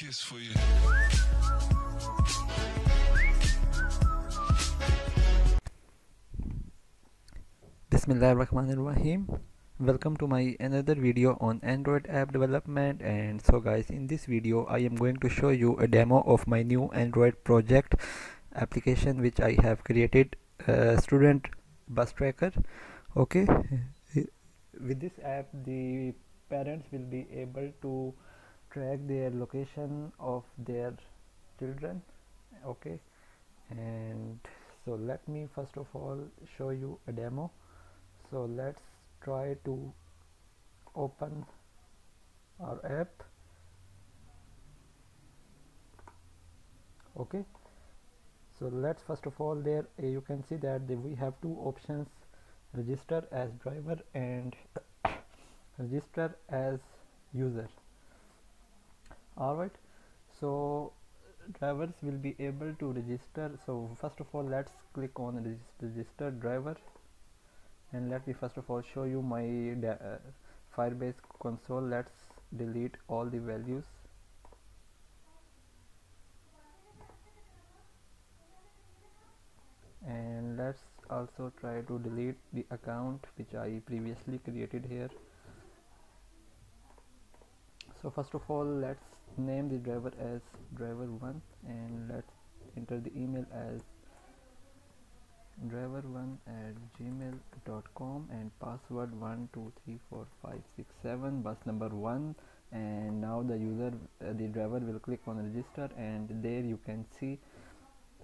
kiss for you. Bismillahirrahmanirrahim. Welcome to my another video on android app development. And so guys in this video i am going to show you a demo of my new android project application which i have created uh, student bus tracker. Okay? With this app the parents will be able to track their location of their children okay? And so let me first of all show you a demo. So let's try to open our app okay? So let's first of all there uh, you can see that the, we have two options register as driver and register as user alright so drivers will be able to register. So first of all let's click on register driver. And let me first of all show you my uh, firebase console. Let's delete all the values. And let's also try to delete the account which I previously created here. So first of all let's name the driver as driver1 and let's enter the email as driver1 at gmail.com and password 12345667 bus number 1 and now the user uh, the driver will click on register and there you can see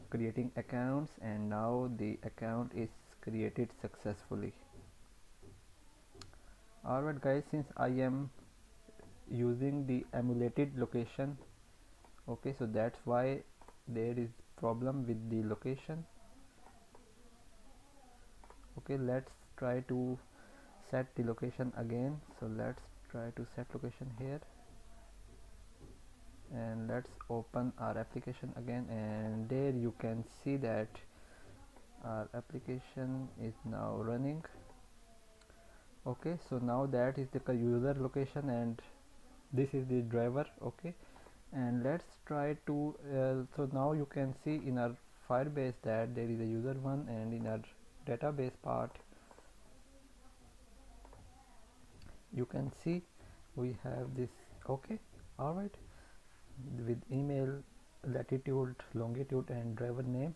creating accounts and now the account is created successfully. Alright guys since I am using the emulated location. Okay so that's why there is problem with the location. Okay let's try to set the location again. So let's try to set location here. And let's open our application again. And there you can see that our application is now running. Okay so now that is the user location and this is the driver okay? And let's try to uh, so now you can see in our firebase that there is a user one and in our database part you can see we have this okay? All right. With email latitude longitude and driver name.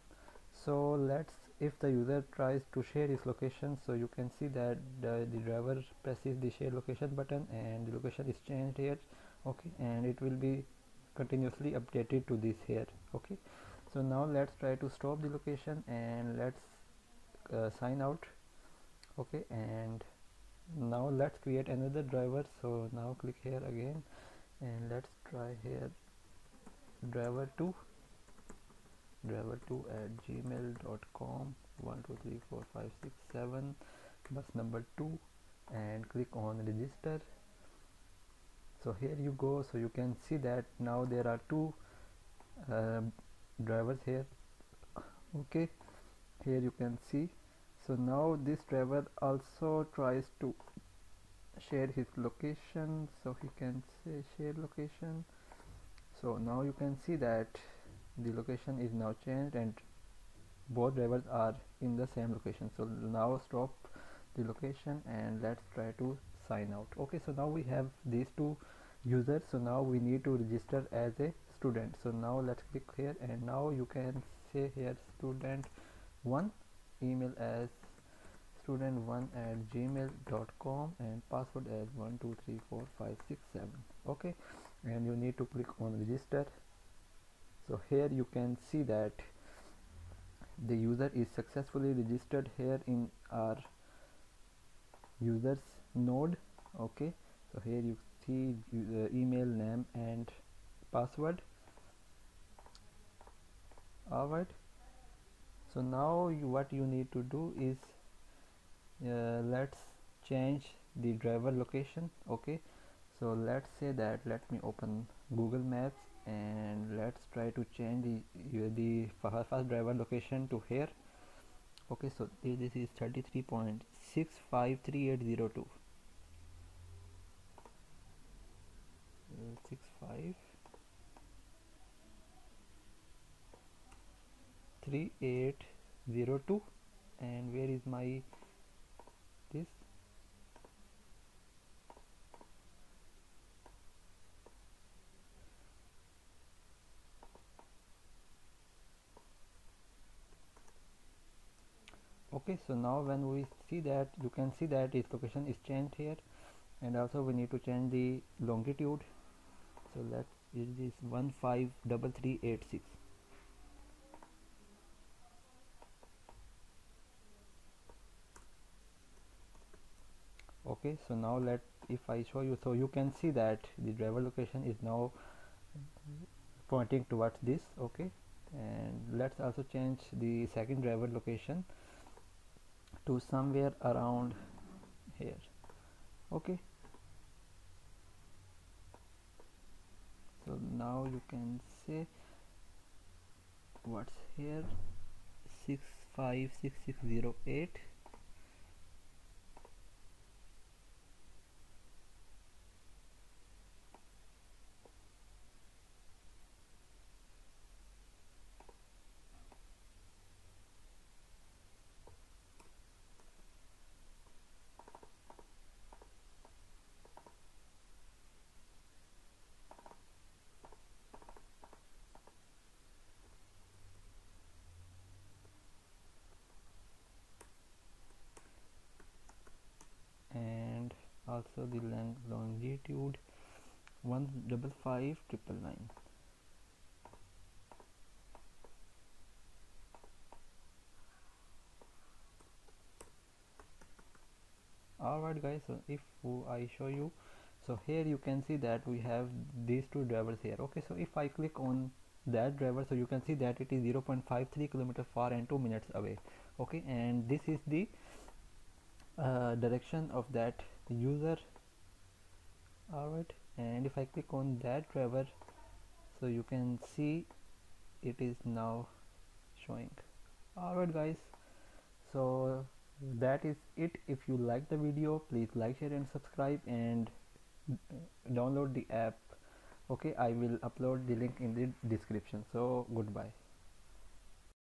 So let's if the user tries to share his location so you can see that the, the driver presses the share location button and the location is changed here okay and it will be continuously updated to this here okay. So now let's try to stop the location and let's uh, sign out okay and now let's create another driver. So now click here again and let's try here driver 2 driver 2 at gmail.com 1 2 3 4 5 6 7 bus number 2 and click on register. So here you go so you can see that now there are two uh, drivers here. Okay here you can see. So now this driver also tries to share his location so he can say share location. So now you can see that the location is now changed and both drivers are in the same location. So now stop the location and let's try to sign out. Okay so now we have these two users. So now we need to register as a student. So now let's click here and now you can say here student one email as student1 at gmail.com and password as 12345667 okay and you need to click on register so here you can see that the user is successfully registered here in our users node. Okay. So here you see uh, email name and password. Alright. So now you, what you need to do is uh, let's change the driver location. Okay. So let's say that let me open google maps and let's try to change the, the first driver location to here. Okay so this is 33.653802 and where is my okay so now when we see that you can see that its location is changed here. And also we need to change the longitude. So let's use this 153386 okay so now let if I show you so you can see that the driver location is now pointing towards this. Okay and let's also change the second driver location to somewhere around here. Okay? So now you can say what's here? 656608 also the length longitude one double five triple nine. Alright guys so if I show you so here you can see that we have these two drivers here. Okay so if I click on that driver so you can see that it is 0.53 kilometer far and 2 minutes away. Okay and this is the uh, direction of that user. Alright and if I click on that driver so you can see it is now showing. Alright guys so that is it. If you like the video please like share and subscribe and download the app. Okay I will upload the link in the description. So goodbye